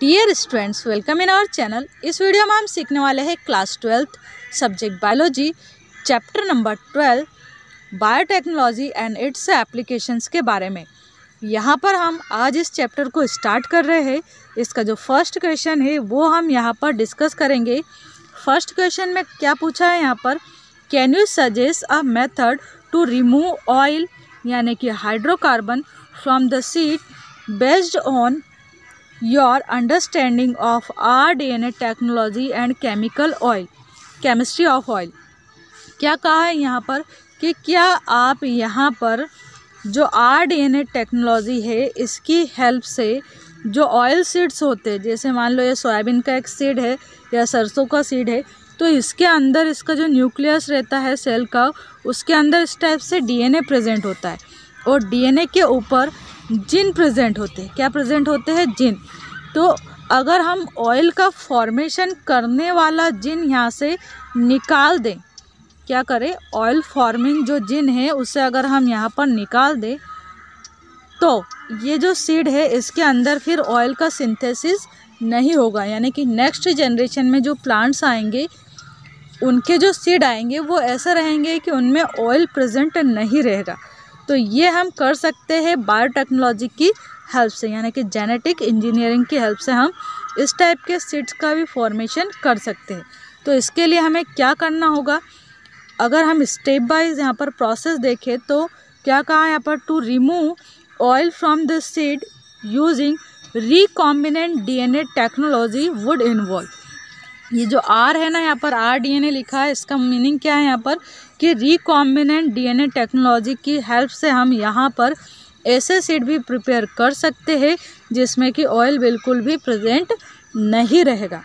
Dear students welcome in our channel इस video में हम सीखने वाले हैं class twelfth subject biology chapter number twelve biotechnology and its applications के बारे में। यहाँ पर हम आज इस चैप्टर को स्टार्ट कर रहे हैं। इसका जो फ़र्स्ट क्वेश्चन है, वो हम यहाँ पर डिस्कस करेंगे। फ़र्स्ट क्वेश्चन में क्या पूछा है यहाँ पर? Can you suggest a method to remove oil यानी कि hydrocarbon from the seed based on R D N A technology and chemical oil chemistry of oil क्या कहा है यहाँ पर कि क्या आप यहाँ पर जो R D N A technology है, इसकी हेल्प से जो ऑयल सीड्स होते हैं, जैसे मान लो ये सोयाबीन का एक सीड है या सरसों का सीड है तो इसके अंदर इसका जो न्यूक्लियस रहता है सेल का, उसके अंदर इस टाइप से डीएनए प्रेजेंट होता है। और डीएनए के ऊपर जिन प्रेजेंट होते हैं। क्या प्रेजेंट होते हैं? जिन। तो अगर हम ऑयल का फॉर्मेशन करने वाला जिन यहाँ से निकाल दें, क्या करें? ऑयल फॉर्मिंग जो जिन है, उसे अगर हम यहाँ पर निकाल दें तो ये जो सीड है, इसके अंदर फिर ऑयल का सिंथेसिस नहीं होगा। यानी कि नेक्स्ट जनरेशन में जो प्लांट्स आएँगे, उनके जो सीड आएँगे, वो ऐसा रहेंगे कि उनमें ऑयल प्रेजेंट नहीं रहेगा। तो ये हम कर सकते हैं बायोटेक्नोलॉजी की हेल्प से, यानी कि जेनेटिक इंजीनियरिंग की हेल्प से हम इस टाइप के सीड्स का भी फॉर्मेशन कर सकते हैं। तो इसके लिए हमें क्या करना होगा? अगर हम स्टेप बाइज यहाँ पर प्रोसेस देखें तो क्या कहा यहाँ पर? To remove oil from the seed using recombinant DNA technology would involve ये जो आर है ना, यहाँ पर आर डीएनए लिखा है, इसका मीनिंग क्या है यहाँ पर? कि रिकॉम्बिनेंट डीएनए टेक्नोलॉजी की हेल्प से हम यहाँ पर ऐसे सीड भी प्रिपेयर कर सकते हैं, जिसमें कि ऑयल बिल्कुल भी प्रेजेंट नहीं रहेगा।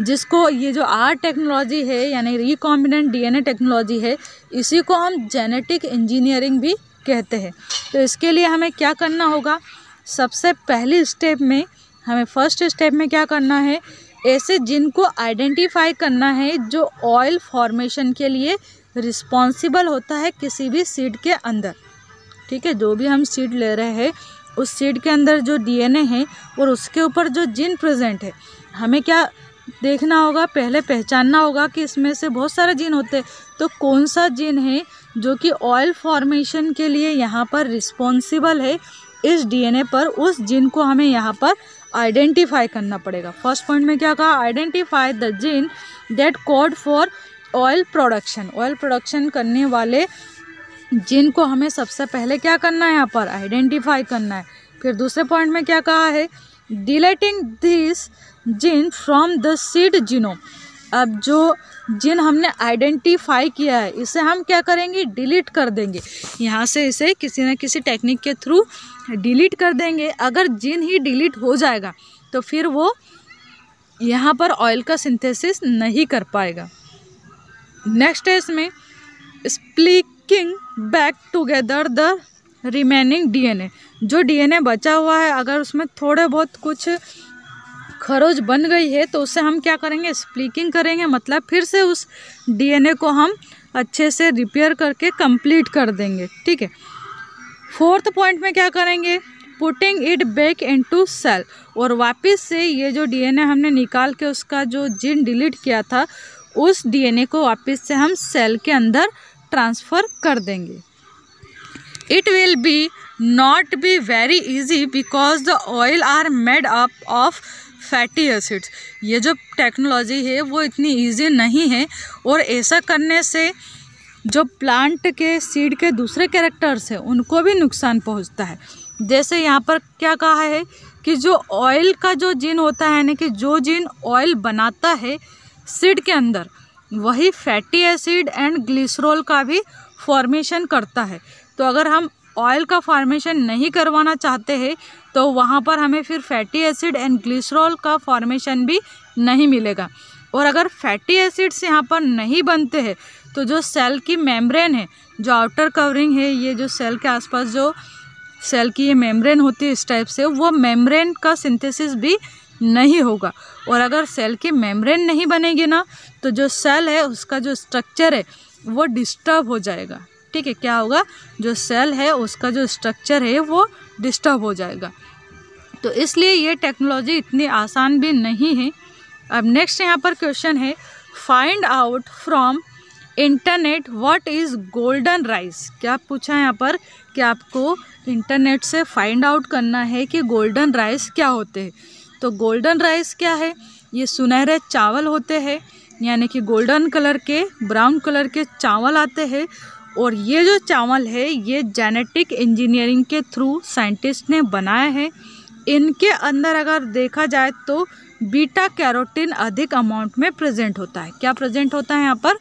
जिसको ये जो आर टेक्नोलॉजी है, यानी रिकॉम्बिनेंट डीएनए टेक्नोलॉजी है, इसी को हम जेनेटिक इंजीनियरिंग भी कहते हैं। तो इसके लिए हमें क्या करना होगा? सबसे पहली स्टेप में, हमें फ़र्स्ट स्टेप में क्या करना है? ऐसे जिनको आइडेंटिफाई करना है जो ऑयल फॉर्मेशन के लिए रिस्पॉन्सिबल होता है किसी भी सीड के अंदर। ठीक है, जो भी हम सीड ले रहे हैं, उस सीड के अंदर जो डीएनए है और उसके ऊपर जो जिन प्रेजेंट है, हमें क्या देखना होगा, पहले पहचानना होगा कि इसमें से बहुत सारे जीन होते हैं। तो कौन सा जीन है जो कि ऑयल फॉर्मेशन के लिए यहाँ पर रिस्पॉन्सिबल है इस डीएनए पर, उस जीन को हमें यहाँ पर आइडेंटिफाई करना पड़ेगा। फ़र्स्ट पॉइंट में क्या कहा? Identify the gene that code for oil production. Oil production करने वाले जीन को हमें सबसे पहले क्या करना है यहाँ पर? आइडेंटिफाई करना है। फिर दूसरे पॉइंट में क्या कहा है? Deleting this gene from the seed genome. अब जो जिन हमने आइडेंटिफाई किया है, इसे हम क्या करेंगे? डिलीट कर देंगे। यहाँ से इसे किसी न किसी टेक्निक के थ्रू डिलीट कर देंगे। अगर जिन ही डिलीट हो जाएगा तो फिर वो यहाँ पर ऑयल का सिंथेसिस नहीं कर पाएगा। नेक्स्ट है इसमें splicing back together the remaining DNA जो डीएनए बचा हुआ है, अगर उसमें थोड़े बहुत कुछ खरोज बन गई है तो उससे हम क्या करेंगे? स्प्लीकिंग करेंगे मतलब फिर से उस डीएनए को हम अच्छे से रिपेयर करके कंप्लीट कर देंगे, ठीक है? फोर्थ पॉइंट में क्या करेंगे? Putting it back into cell और वापस से ये जो डीएनए हमने निकाल के उसका जो जिन डिलीट किया था, उस डीएनए को वापस से हम सेल के अंदर ट्रांसफ़र कर देंगे। It will be not be very easy because the oil are made up of fatty acids ये जो टेक्नोलॉजी है, वो इतनी इजी नहीं है और ऐसा करने से जो प्लांट के सीड के दूसरे कैरेक्टर्स हैं, उनको भी नुकसान पहुँचता है। जैसे यहाँ पर क्या कहा है कि जो ऑयल का जो जिन होता है, यानी कि जो जिन ऑयल बनाता है सीड के अंदर, वही फैटी एसिड एंड ग्लिसरॉल का भी फॉर्मेशन करता है। तो अगर हम ऑयल का फॉर्मेशन नहीं करवाना चाहते हैं तो वहाँ पर हमें फिर फैटी एसिड एंड ग्लिसरॉल का फॉर्मेशन भी नहीं मिलेगा। और अगर फैटी एसिड्स यहाँ पर नहीं बनते हैं तो जो सेल की मेम्ब्रेन है, जो आउटर कवरिंग है, ये जो सेल के आसपास जो सेल की ये मेम्ब्रेन होती है, इस टाइप से, वो मेम्ब्रेन का सिंथेसिस भी नहीं होगा। और अगर सेल की मेम्ब्रेन नहीं बनेगी ना तो जो सेल है, उसका जो स्ट्रक्चर है, वो डिस्टर्ब हो जाएगा। ठीक है, क्या होगा? जो सेल है, उसका जो स्ट्रक्चर है, वो डिस्टर्ब हो जाएगा। तो इसलिए ये टेक्नोलॉजी इतनी आसान भी नहीं है। अब नेक्स्ट यहाँ पर क्वेश्चन है find out from internet what is golden rice क्या पूछा यहाँ पर कि आपको इंटरनेट से फाइंड आउट करना है कि गोल्डन राइस क्या होते हैं? तो गोल्डन राइस क्या है? ये सुनहरे चावल होते हैं, यानी कि गोल्डन कलर के ब्राउन कलर के चावल आते हैं और ये जो चावल है, ये जेनेटिक इंजीनियरिंग के थ्रू साइंटिस्ट ने बनाया है। इनके अंदर अगर देखा जाए तो बीटा कैरोटीन अधिक अमाउंट में प्रेजेंट होता है। क्या प्रेजेंट होता है यहाँ पर?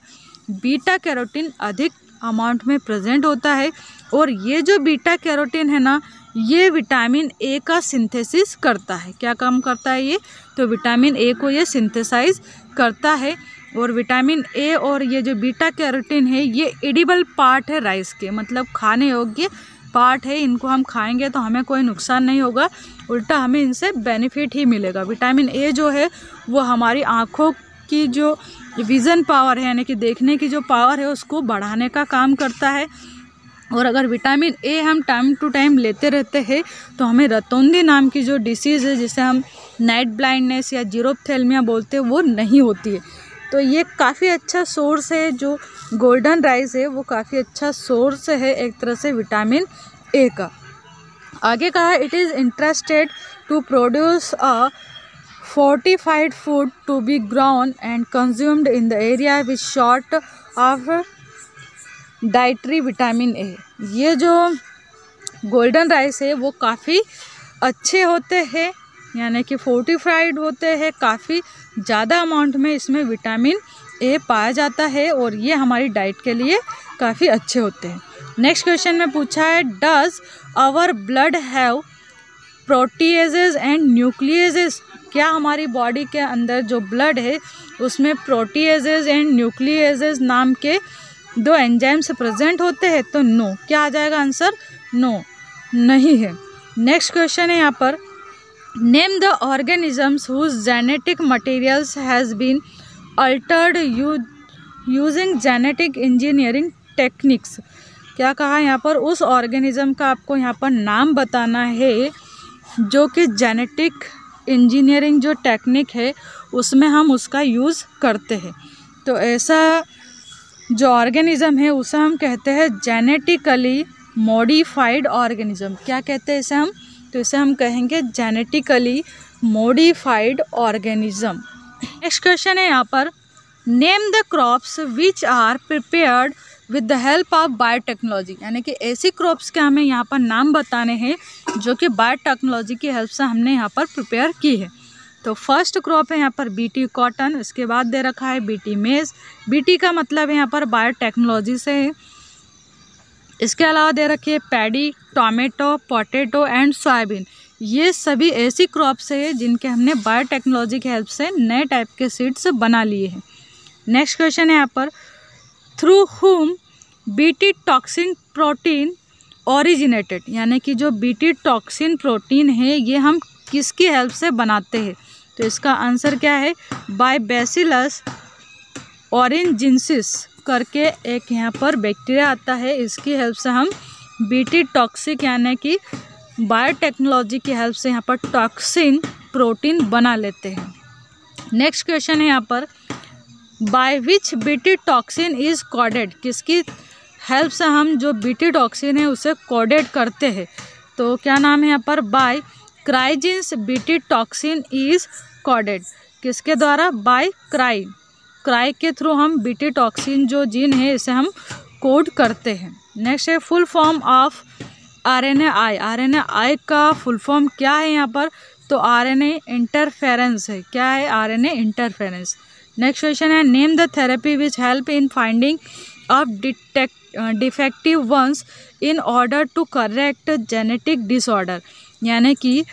बीटा कैरोटीन अधिक अमाउंट में प्रेजेंट होता है और ये जो बीटा कैरोटीन है ना, ये विटामिन ए का सिंथेसिस करता है। क्या काम करता है ये? तो विटामिन ए को ये सिंथेसाइज करता है। और विटामिन ए और ये जो बीटा कैरोटीन है, ये एडिबल पार्ट है राइस के। मतलब खाने योग्य पार्ट है, इनको हम खाएँगे तो हमें कोई नुकसान नहीं होगा, उल्टा हमें इनसे बेनिफिट ही मिलेगा। विटामिन ए जो है, वो हमारी आँखों की जो विज़न पावर है, यानी कि देखने की जो पावर है, उसको बढ़ाने का काम करता है। और अगर विटामिन ए हम टाइम टू टाइम लेते रहते हैं तो हमें रतौंदी नाम की जो डिसीज़ है, जिसे हम नाइट ब्लाइंडनेस या जीरोपथेलमिया बोलते हैं, वो नहीं होती है। तो ये काफ़ी अच्छा सोर्स है, जो गोल्डन राइस है, वो काफ़ी अच्छा सोर्स है एक तरह से विटामिन ए का। आगे कहा it is interested to produce a fortified food to be grown and consumed in the area with short of dietary vitamin A ये जो गोल्डन राइस है, वो काफ़ी अच्छे होते हैं। यानी कि फोर्टिफाइड होते हैं, काफ़ी ज़्यादा अमाउंट में इसमें विटामिन ए पाया जाता है और ये हमारी डाइट के लिए काफ़ी अच्छे होते हैं। नेक्स्ट क्वेश्चन में पूछा है does our blood have proteases and nucleases क्या हमारी बॉडी के अंदर जो ब्लड है, उसमें प्रोटीजेज एंड न्यूक्लियजेज नाम के दो एंजाइम्स प्रेजेंट होते हैं? तो नो क्या आ जाएगा आंसर नो नहीं है। नेक्स्ट क्वेश्चन है यहाँ पर। Name the organisms whose genetic materials has been altered using genetic engineering techniques क्या कहा यहाँ पर? उस ऑर्गेनिज्म का आपको यहाँ पर नाम बताना है, जो कि जेनेटिक इंजीनियरिंग जो टेक्निक है, उसमें हम उसका यूज़ करते हैं। तो ऐसा जो ऑर्गेनिज़म है, उसे हम कहते हैं जेनेटिकली मॉडिफाइड ऑर्गेनिज़म क्या कहते हैं इसे हम? तो इसे हम कहेंगे genetically modified organism next question है यहाँ पर. Name the crops which are prepared with the help of biotechnology यानी कि ऐसी क्रॉप्स के हमें यहाँ पर नाम बताने हैं जो कि बायोटेक्नोलॉजी की हेल्प से हमने यहाँ पर प्रिपेयर की है. तो फ़र्स्ट क्रॉप है यहाँ पर बीटी कॉटन उसके बाद दे रखा है बीटी मेज़ बीटी का मतलब है यहाँ पर बायोटेक्नोलॉजी से है. इसके अलावा दे रखी है paddy, tomato, potato and soybean. ये सभी ऐसी क्रॉप्स है जिनके हमने बायोटेक्नोलॉजी की हेल्प से नए टाइप के सीड्स बना लिए हैं। नेक्स्ट क्वेश्चन है यहाँ पर थ्रू हुम बीटी टॉक्सिन प्रोटीन ओरिजिनेटेड यानी कि जो बीटी टॉक्सिन प्रोटीन है, ये हम किसकी हेल्प से बनाते हैं? तो इसका आंसर क्या है? बाय बेसिलस ऑरेंजिनसिस करके एक यहाँ पर बैक्टीरिया आता है। इसकी हेल्प से हम बीटी टॉक्सिक यानी कि बायोटेक्नोलॉजी की हेल्प से यहाँ पर टॉक्सिन प्रोटीन बना लेते हैं। नेक्स्ट क्वेश्चन है यहाँ पर by which BT toxin is coded किसकी हेल्प से हम जो बीटी टॉक्सिन है उसे कॉडेड करते हैं? तो क्या नाम है यहाँ पर? By cry genes BT toxin is coded किसके द्वारा? बाय क्राई क्राई के थ्रू हम बीटी टॉक्सिन जो जीन है, इसे हम कोड करते हैं। नेक्स्ट है full form of R N I R N I का फुल फॉर्म क्या है यहाँ पर? तो आर एन ए इंटरफेरेंस है। क्या है R N A interference next question है name the therapy which help in finding of detect defective ones in order to correct genetic disorder यानी कि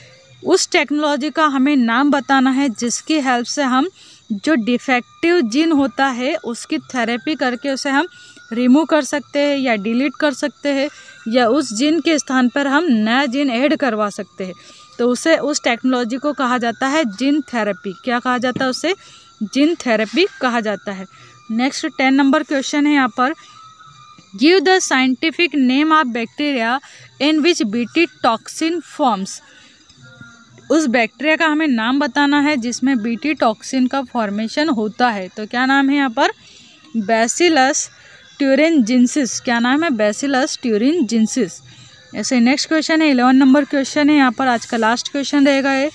उस टेक्नोलॉजी का हमें नाम बताना है, जिसकी हेल्प से हम जो डिफेक्टिव जिन होता है, उसकी थेरेपी करके उसे हम रिमूव कर सकते हैं या डिलीट कर सकते हैं, या उस जिन के स्थान पर हम नया जिन ऐड करवा सकते हैं। तो उसे उस टेक्नोलॉजी को कहा जाता है जिन थेरेपी क्या कहा जाता है उसे? जिन थेरेपी कहा जाता है। नेक्स्ट टेन नंबर क्वेश्चन है यहाँ पर। Give the scientific name of bacteria in which BT toxin forms उस बैक्टीरिया का हमें नाम बताना है, जिसमें बीटी टॉक्सिन का फॉर्मेशन होता है। तो क्या नाम है यहाँ पर? बेसिलस ट्यूरिन जिनसिस क्या नाम है? बेसिलस ट्यूरिन जिनसिस ऐसे नेक्स्ट क्वेश्चन है इलेवन नंबर क्वेश्चन है यहाँ पर। आज का लास्ट क्वेश्चन रहेगा है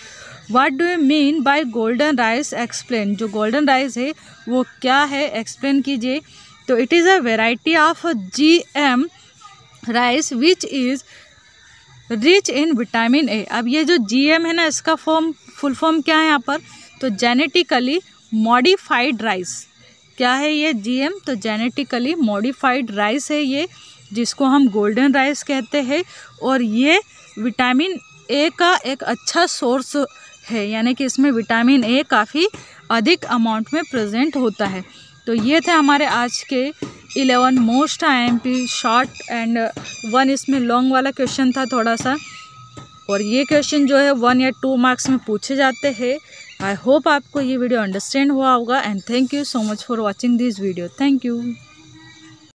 what do you mean by golden rice explain जो गोल्डन राइस है, वो क्या है? एक्सप्लेन कीजिए। तो it is a variety of G M rice which is rich in vitamin A अब ये जो जी एम है ना, इसका फॉर्म फुल फॉर्म क्या है यहाँ पर? तो जेनेटिकली मॉडिफाइड राइस क्या है ये जी एम तो जेनेटिकली मॉडिफाइड राइस है ये, जिसको हम गोल्डन राइस कहते हैं। और ये विटामिन ए का एक अच्छा सोर्स है, यानी कि इसमें विटामिन ए काफ़ी अधिक अमाउंट में प्रेजेंट होता है। तो ये थे हमारे आज के eleven most I M P short and one इसमें लॉन्ग वाला क्वेश्चन था थोड़ा सा। और ये क्वेश्चन जो है वन या टू मार्क्स में पूछे जाते हैं। आई होप आपको ये वीडियो अंडरस्टैंड हुआ होगा and thank you so much for watching this video. Thank you.